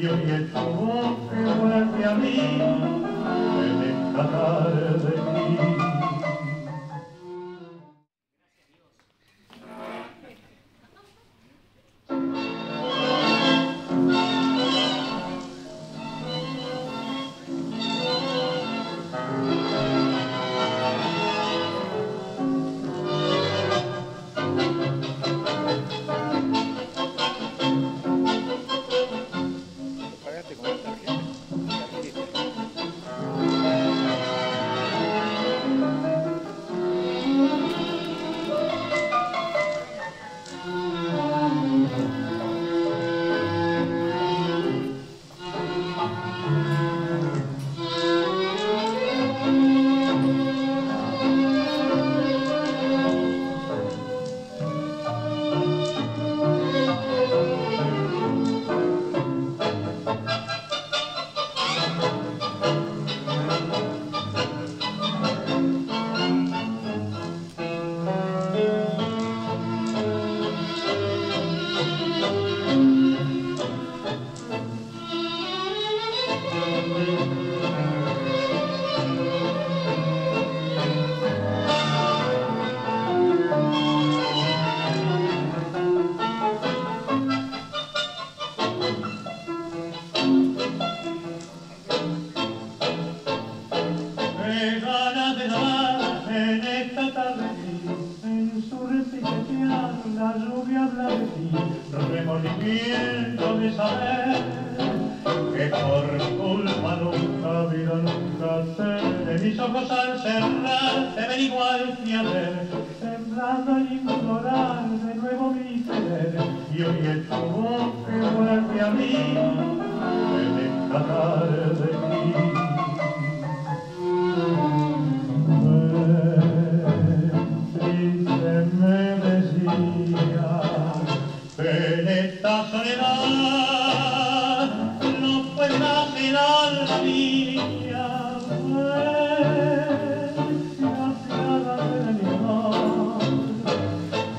y oye tu voz que vuelve a mí la lluvia habla de ti, remordimiento de saber que por culpa nunca, vida nunca sé, de mis ojos al cerrar te ven igual que ayer, temblando al soledad. No puede nacer alma mía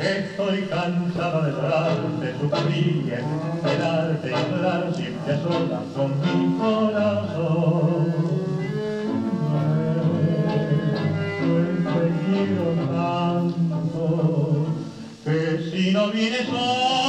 Estoy cansada de llorar, de sufrir y esperarte y llorar siempre sola con mi corazón. Pues te quiero tanto que si no vienes hoy